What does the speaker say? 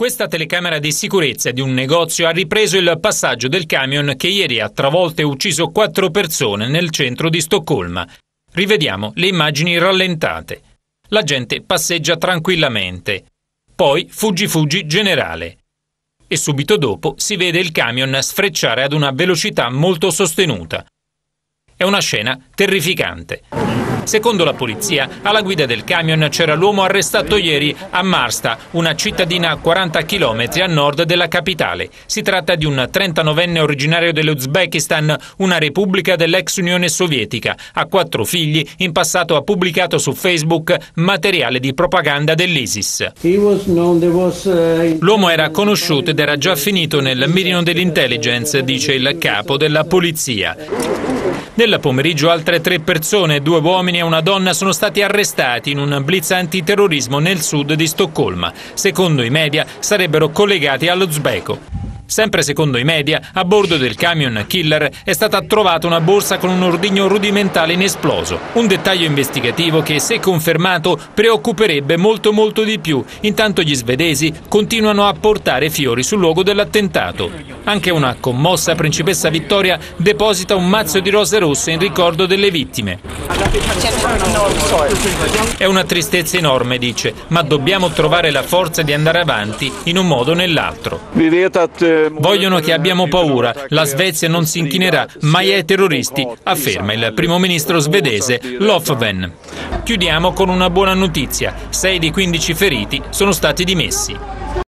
Questa telecamera di sicurezza di un negozio ha ripreso il passaggio del camion che ieri ha travolto e ucciso quattro persone nel centro di Stoccolma. Rivediamo le immagini rallentate. La gente passeggia tranquillamente. Poi fuggi fuggi generale. E subito dopo si vede il camion sfrecciare ad una velocità molto sostenuta. È una scena terrificante. Secondo la polizia, alla guida del camion c'era l'uomo arrestato ieri a Marsta, una cittadina a 40 km a nord della capitale. Si tratta di un 39enne originario dell'Uzbekistan, una repubblica dell'ex Unione Sovietica. Ha quattro figli, in passato ha pubblicato su Facebook materiale di propaganda dell'ISIS. L'uomo era conosciuto ed era già finito nel mirino dell'intelligence, dice il capo della polizia. Nel pomeriggio altre tre persone, due uomini e una donna, sono stati arrestati in un blitz antiterrorismo nel sud di Stoccolma. Secondo i media sarebbero collegati all'Uzbeko. Sempre secondo i media, a bordo del camion killer è stata trovata una borsa con un ordigno rudimentale inesploso. Un dettaglio investigativo che, se confermato, preoccuperebbe molto molto di più. Intanto gli svedesi continuano a portare fiori sul luogo dell'attentato. Anche una commossa principessa Vittoria deposita un mazzo di rose rosse in ricordo delle vittime. È una tristezza enorme, dice, ma dobbiamo trovare la forza di andare avanti in un modo o nell'altro. Vogliono che abbiamo paura, la Svezia non si inchinerà mai ai terroristi, afferma il primo ministro svedese Lofven. Chiudiamo con una buona notizia, 6 di 15 feriti sono stati dimessi.